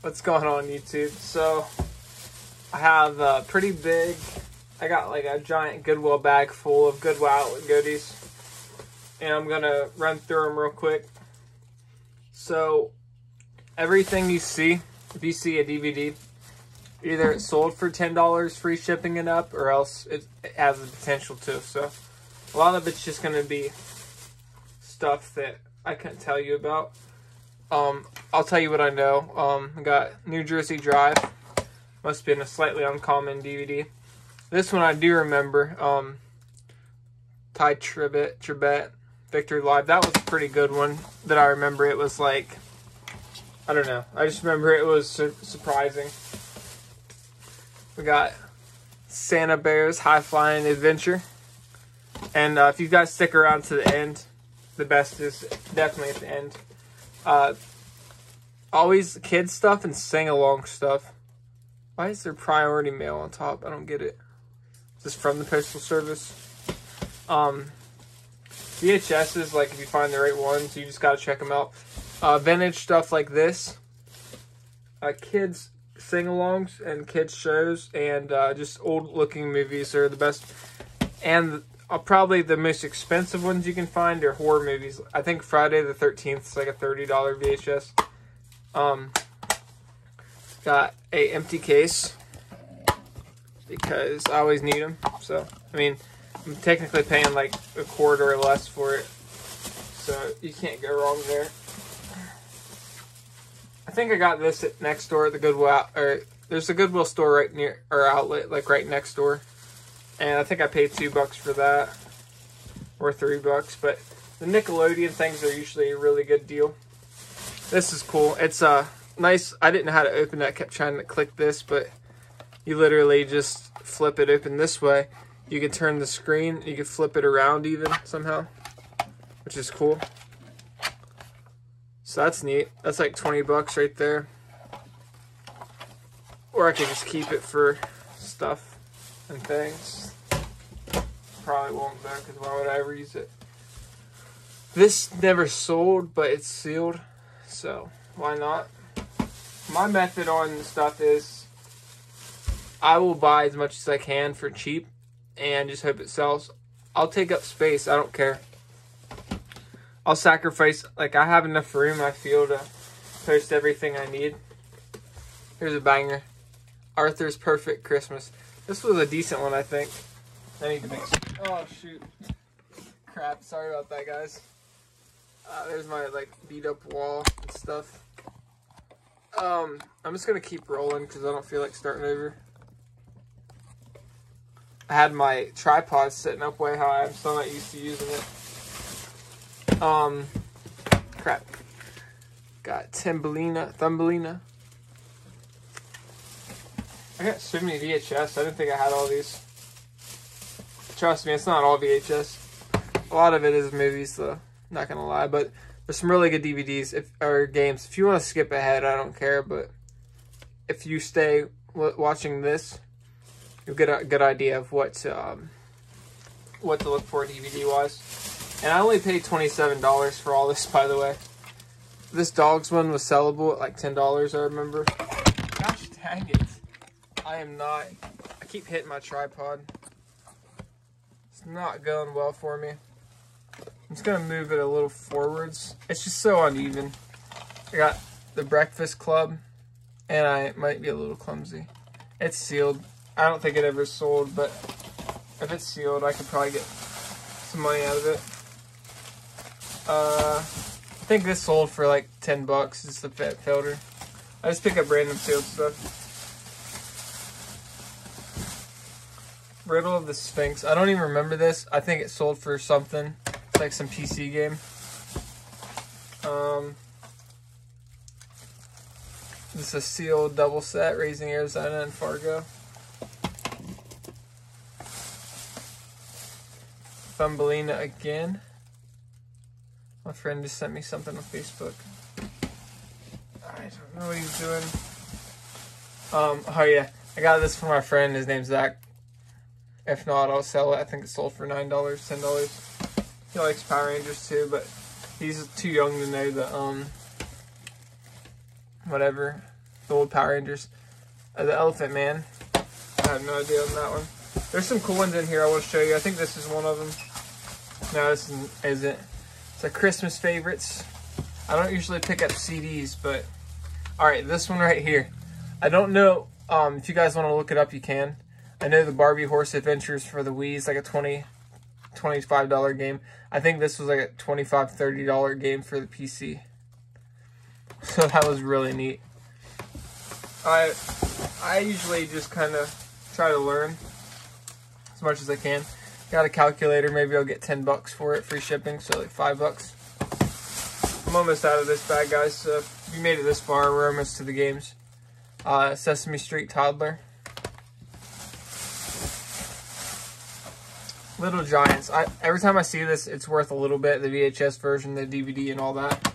what's going on YouTube? So I have a pretty big. I got like a giant Goodwill bag full of Goodwill goodies, and I'm gonna run through them real quick. So everything you see, if you see a DVD, either it's sold for ten dollars free shipping and up, or else it, it has the potential to. So a lot of it's just gonna be stuff that I can't tell you about. Um, I'll tell you what I know. Um, I got New Jersey Drive. Must have been a slightly uncommon DVD. This one I do remember. Um, Tye Tribbett, Tribbett, Victory Live. That was a pretty good one that I remember. It was like, I don't know. I just remember it was su- surprising. We got Santa Bears High Flying Adventure. And uh, if you guys stick around to the end, the best is definitely at the end. Uh, always kids stuff and sing along stuff. Why is there priority mail on top? I don't get it. Is this from the postal service? Um, VHSs, like if you find the right ones, you just gotta check them out. Uh, vintage stuff like this. Uh, kids sing-alongs and kids shows and uh, just old-looking movies are the best. And uh, probably the most expensive ones you can find are horror movies. I think Friday the 13th is like a $30 VHS. Um, got a empty case because I always need them. So, I mean, I'm technically paying like a quarter or less for it. So, you can't go wrong there. I think I got this at next door at the Goodwill, or there's a Goodwill store right near, or outlet, like right next door. And I think I paid two bucks for that, or three bucks. But the Nickelodeon things are usually a really good deal. This is cool. It's uh, nice. I didn't know how to open it. I kept trying to click this, but you literally just flip it open this way. You can turn the screen. You can flip it around even somehow, which is cool. So that's neat. That's like 20 bucks right there. Or I could just keep it for stuff and things. Probably won't though, because why would I ever use it? This never sold, but it's sealed, so why not? My method on stuff is I will buy as much as I can for cheap and just hope it sells. I'll take up space, I don't care. I'll sacrifice, like, I have enough room, I feel, to post everything I need. Here's a banger Arthur's Perfect Christmas. This was a decent one, I think. I need to make some. Oh, shoot. Crap. Sorry about that, guys. Uh, there's my, like, beat up wall and stuff. Um, I'm just going to keep rolling because I don't feel like starting over. I had my tripod sitting up way high. I'm still not used to using it. Um, crap. Got Thumbelina. Thumbelina. I got so many VHS. I didn't think I had all these. Trust me, it's not all VHS. A lot of it is movies, though. Not gonna lie, but there's some really good DVDs if or games. If you want to skip ahead, I don't care. But if you stay watching this, you'll get a good idea of what to, um, what to look for DVD wise. And I only paid twenty seven dollars for all this, by the way. This dogs one was sellable at like ten dollars. I remember. Gosh dang it! I am not. I keep hitting my tripod. It's not going well for me. I'm just gonna move it a little forwards. It's just so uneven. I got the Breakfast Club, and I might be a little clumsy. It's sealed. I don't think it ever sold, but if it's sealed, I could probably get some money out of it. Uh, I think this sold for like 10 bucks. It's the Filter. I just pick up random sealed stuff. Riddle of the Sphinx. I don't even remember this. I think it sold for something. It's like some PC game. Um, this is a sealed double set, Raising Arizona and Fargo. Thumbelina again. My friend just sent me something on Facebook. I don't know what he's doing. Um, oh yeah, I got this from my friend. His name's Zach. If not, I'll sell it. I think it sold for $9, $10. He likes Power Rangers too, but he's too young to know the, um, whatever. the old Power Rangers. Uh, the Elephant Man. I have no idea on that one. There's some cool ones in here I want to show you. I think this is one of them. No, this isn't. It's a Christmas favorites. I don't usually pick up CDs, but all right, this one right here. I don't know um, if you guys want to look it up, you can. I know the Barbie Horse Adventures for the Wii is like a 20 $25 game. I think this was like a $25, $30 game for the PC. So that was really neat. I I usually just kind of try to learn as much as I can. Got a calculator, maybe I'll get 10 bucks for it, free shipping, so like 5 bucks. I'm almost out of this bag, guys, so if you made it this far, we're almost to the games. Uh, Sesame Street Toddler. Little Giants. I Every time I see this, it's worth a little bit. The VHS version, the DVD, and all that.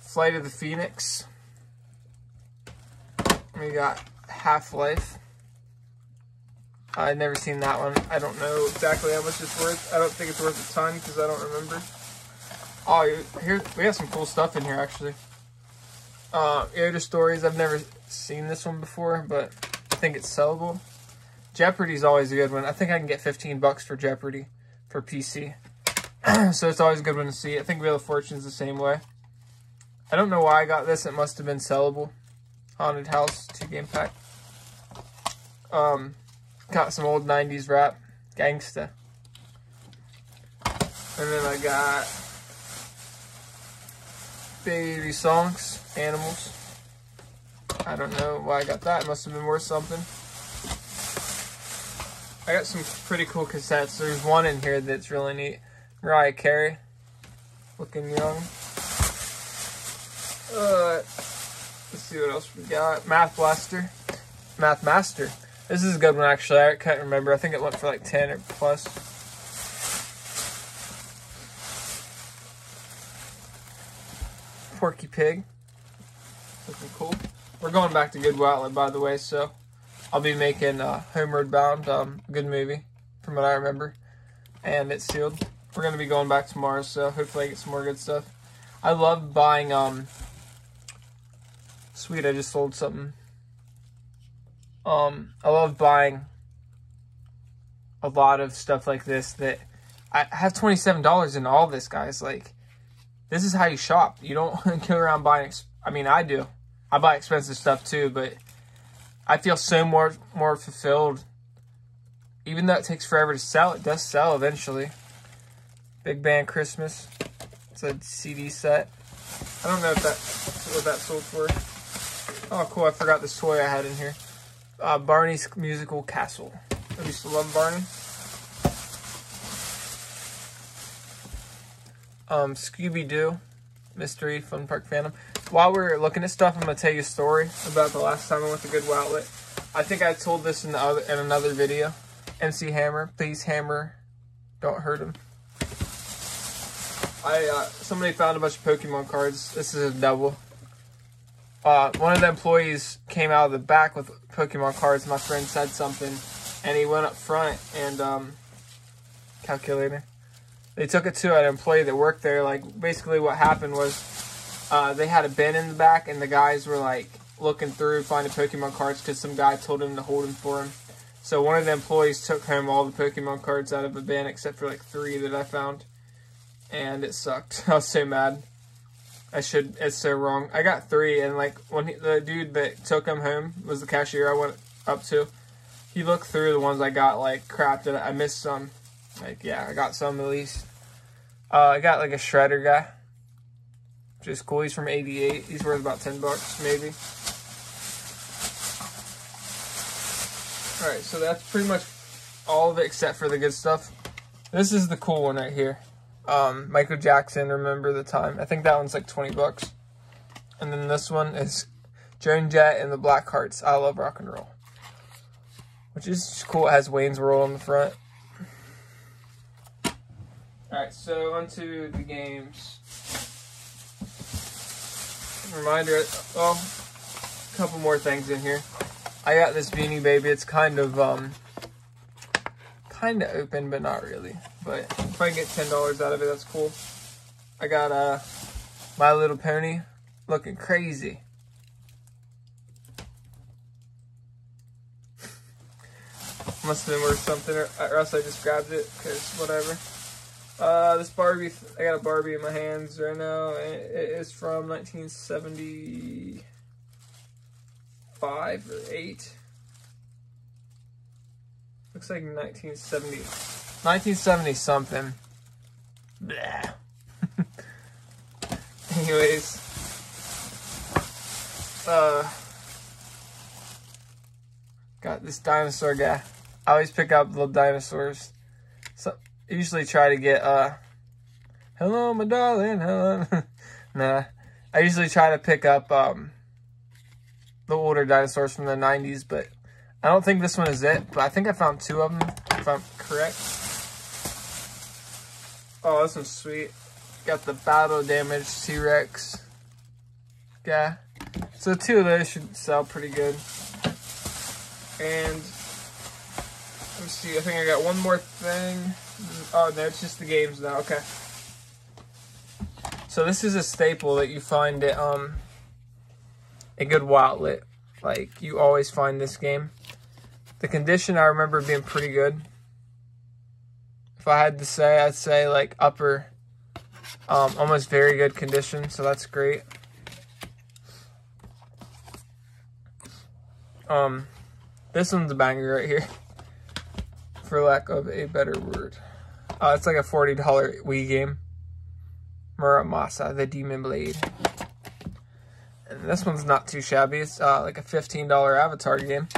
Flight of the Phoenix. We got Half-Life. I've never seen that one. I don't know exactly how much it's worth. I don't think it's worth a ton because I don't remember. Oh, here we have some cool stuff in here actually. Uh, Yoda Stories. I've never seen this one before, but I think it's sellable. Jeopardy's always a good one. I think I can get 15 bucks for Jeopardy for PC. so it's always a good one to see. I think Wheel of Fortune's the same way. I don't know why I got this. It must have been sellable. Haunted House, two game pack. Um, got some old 90s rap. Gangsta. And then I got baby songs, animals. I don't know why I got that. It must have been worth something. I got some pretty cool cassettes. There's one in here that's really neat. Mariah Carey, looking young. Uh, let's see what else we got. Math Blaster, Math Master. This is a good one actually. I can't remember. I think it went for like 10 or plus. Porky Pig. Looking cool. We're going back to Goodwill by the way, so I'll be making uh, Homeward Bound, um, good movie, from what I remember. And it's sealed. We're going to be going back tomorrow, so hopefully I get some more good stuff. I love buying, um, sweet, I just sold something. Um, I love buying a lot of stuff like this that I have $27 in all this, guys. Like, this is how you shop. You don't go around buying. I mean, I do. I buy expensive stuff too, but I feel so more more fulfilled. Even though it takes forever to sell, it does sell eventually. Big Band Christmas. It's a CD set. I don't know if that what that sold for. Oh, cool! I forgot this toy I had in here. Uh, Barney's Musical Castle. I used to love Barney. um, Scooby-Doo Mystery Fun Park Phantom. While we're looking at stuff, I'm to tell you a story about the last time I went to Goodwill Outlet. I think I told this in, the other, in another video. MC Hammer, please hammer, don't hurt him. I uh, Somebody found a bunch of Pokemon cards. This is a double. Uh, one of the employees came out of the back with Pokemon cards. My friend said something, and he went up front and um, calculator they took it to an employee that worked there. Like basically, what happened was uh, they had a bin in the back, and the guys were like looking through, finding Pokemon cards because some guy told him to hold them for him. So one of the employees took home all the Pokemon cards out of a bin except for like three that I found, and it sucked. I was so mad. I should. It's so wrong. I got three, and like when he, the dude that took them home was the cashier I went up to. He looked through the ones I got like crap that I missed some. Like, yeah, I got some at least. Uh, I got like a shredder guy. Just cool. He's from 88. He's worth about 10 bucks, maybe. Alright, so that's pretty much all of it except for the good stuff. This is the cool one right here. Um, Michael Jackson, Remember the Time. I think that one's like 20 bucks. And then this one is Joan Jett and the Blackhearts. I love rock and roll. Which is cool. It has Wayne's World on the front. Alright, so onto the games reminder, oh, a couple more things in here. I got this Beanie Baby. It's kind of, um, kind of open, but not really. But if I can get $10 out of it, that's cool. I got, uh, My Little Pony looking crazy. Must have been worth something, or, or else I just grabbed it, because whatever. Uh, this Barbie, I got a Barbie in my hands right now. It is from 1975 or 8. Looks like 1970. 1970 something. Blah. Anyways. Uh. Got this dinosaur guy. I always pick up little dinosaurs. So usually try to get uh Hello my darling, hello Nah. I usually try to pick up um the older dinosaurs from the nineties, but I don't think this one is it, but I think I found two of them, if I'm correct. Oh, this one's sweet. Got the battle damage T-Rex yeah So two of those should sell pretty good. And let me see, I think I got one more thing. Oh no, it's just the games now, okay. So this is a staple that you find at um a good outlet. Like you always find this game. The condition I remember being pretty good. If I had to say, I'd say like upper, um, almost very good condition. So that's great. Um, this one's a banger right here, for lack of a better word. Uh, it's like a $40 Wii game. Muramasa, the Demon Blade. And this one's not too shabby. It's uh, like a $15 Avatar game.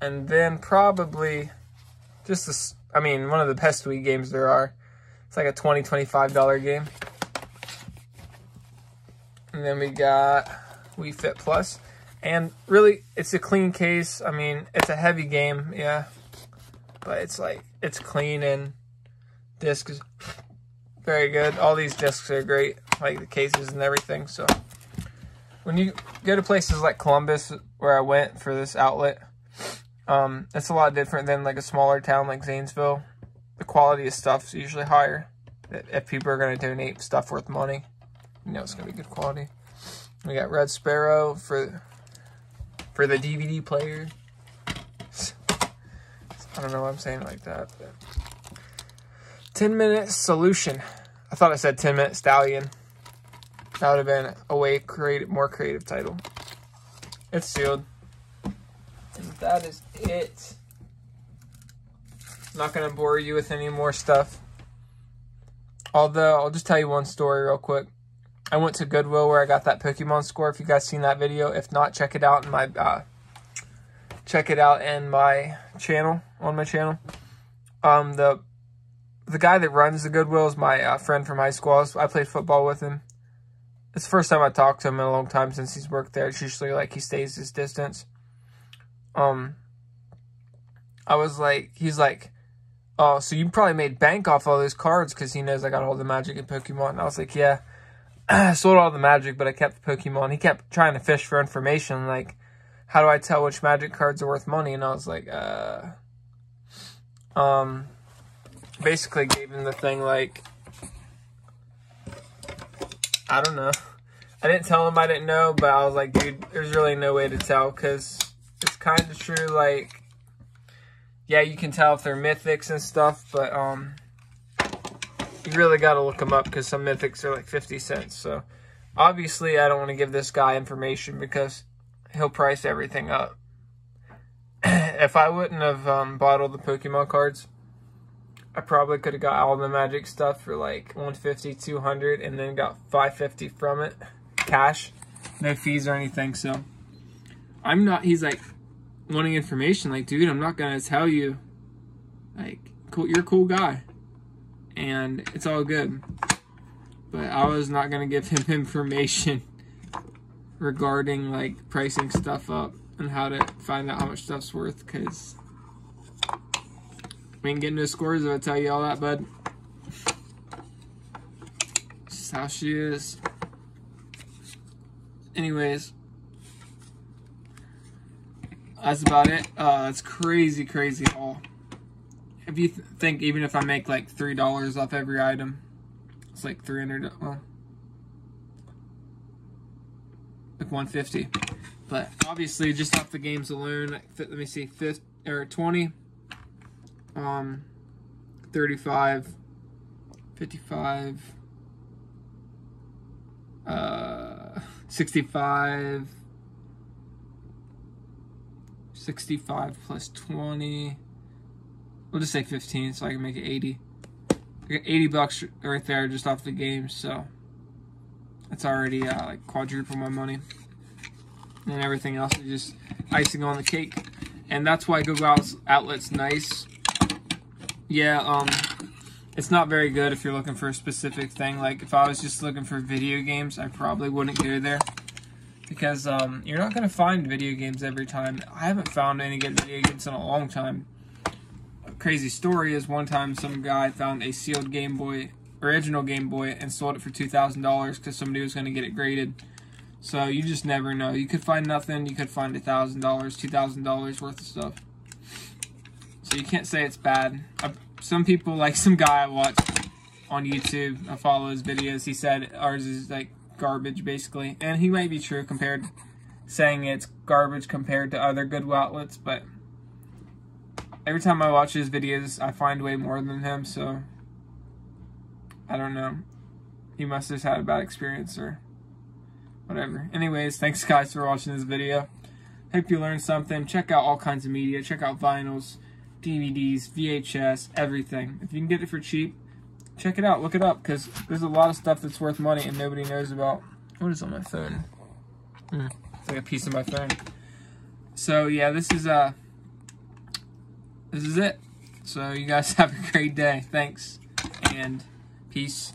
And then probably just this, I mean, one of the best Wii games there are. It's like a $20, $25 game. And then we got Wii Fit Plus. And really, it's a clean case. I mean, it's a heavy game, yeah. But it's like, it's clean and disc is very good. All these discs are great, like the cases and everything. So when you go to places like Columbus, where I went for this outlet, um, it's a lot different than like a smaller town like Zanesville. The quality of stuff is usually higher. If people are going to donate stuff worth money, you know it's going to be good quality. We got Red Sparrow for for the DVD player. I don't know why I'm saying like that. But. 10 minute solution. I thought I said 10 minute stallion. That would have been a way creative, more creative title. It's sealed. And that is it. I'm not going to bore you with any more stuff. Although, I'll just tell you one story real quick. I went to Goodwill where I got that Pokemon score. If you guys seen that video, if not, check it out in my uh, check it out in my channel on my channel. Um, the the guy that runs the Goodwill is my uh, friend from high school. I played football with him. It's the first time I talked to him in a long time since he's worked there. It's usually like he stays his distance. Um, I was like, he's like, oh, so you probably made bank off all those cards because he knows I got all the magic and Pokemon. And I was like, yeah. I sold all the magic, but I kept the Pokemon. He kept trying to fish for information, like, how do I tell which magic cards are worth money? And I was like, uh, um, basically gave him the thing like, I don't know. I didn't tell him I didn't know, but I was like, dude, there's really no way to tell because it's kind of true. Like, yeah, you can tell if they're mythics and stuff, but um, you really got to look them up because some mythics are like 50 cents. So obviously, I don't want to give this guy information because he'll price everything up. If I wouldn't have um, bought all the Pokemon cards, I probably could have got all the magic stuff for like 150, 200 and then got 550 from it. Cash, no fees or anything. So. I'm not, he's like wanting information like, dude, I'm not going to tell you. Like, cool, you're a cool guy. And it's all good. But I was not going to give him information regarding like pricing stuff up and how to find out how much stuff's worth because we ain't getting no scores if I tell you all that, bud. This is how she is. Anyways, that's about it. Uh, that's crazy, crazy haul. If you th think even if I make like three dollars off every item, it's like three hundred. Well, like one fifty. But obviously, just off the games alone, let me see, fifth or 20, um, 35, 55, uh, 65, 65 plus 20. We'll just say 15 so I can make it 80. I got 80 bucks right there just off the game, so that's already uh, like quadruple my money. And everything else is just icing on the cake. And that's why Goodwill Outlet's nice. Yeah, um, it's not very good if you're looking for a specific thing. Like if I was just looking for video games, I probably wouldn't go there because um, you're not going to find video games every time. I haven't found any good video games in a long time. A crazy story is one time some guy found a sealed Game Boy, original Game Boy, and sold it for $2,000 because somebody was going to get it graded. So you just never know. You could find nothing. You could find $1,000, $2,000 worth of stuff. So you can't say it's bad. Uh, some people, like some guy I watched on YouTube, I follow his videos, he said ours is like garbage basically. And he might be true compared saying it's garbage compared to other Goodwill outlets, but every time I watch his videos, I find way more than him, so I don't know. He must have had a bad experience or whatever. Anyways, thanks guys for watching this video. Hope you learned something. Check out all kinds of media. Check out vinyls, DVDs, VHS, everything. If you can get it for cheap, check it out. Look it up because there's a lot of stuff that's worth money and nobody knows about. What is on my phone? Hmm, it's like a piece of my phone. So yeah, this is uh, this is it. So you guys have a great day. Thanks and peace.